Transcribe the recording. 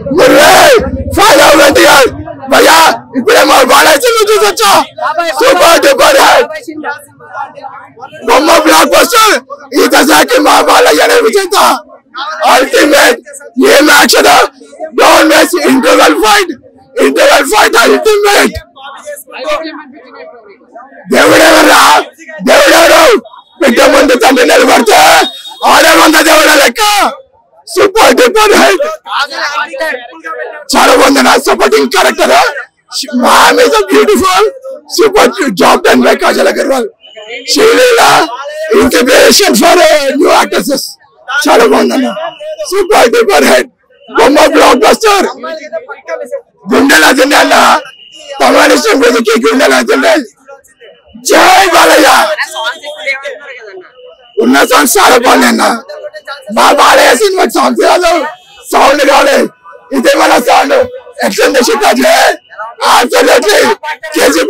फ़ायदा मिळते भैया इकडे मला वाढायचं नव्हतं त्याचा सुपर डुपर आहे बॉम्बा ब्लॉक बस्टर ही कसा की महाबाला येणे विजेता अल्टिमेट ये मॅच दोन match interval fight interval fight ultimate ದೇವಡೇವರ ದೇವಡೇವರು ಬಿಟ್ಟ ಮುಂದೆ ತನ್ನ ನೆಲೆ ಬರ್ತಾರೆ ಅವರೇ ಬಂದ ದೇವರ ಲೆಕ್ಕ సూపర్ డూపర్ హిట్ చాలా బాగుంది నా supporting character ma'am is beautiful super job done by Kajal Agarwal Sreeleela inspiration for new actresses చాలా బాగుందన్న సూపర్ డూపర్ హిట్ బొమ్మ బ్లాక్ బస్టర్ గుండెల అజెండా అన్న తమిళ సంగతికి గుండెల అజెండా జై బాలయ్య ఉన్న సాంగ్స్ చాలా బాగున్నాయి అన్న మా బాలయ్య సినిమా సాంగ్స్ కాదు సౌండ్ కావాలి ఇదే మన సౌండ్ ఎట్లా చిత్తాజే అబ్సల్యూట్లీ కేజీ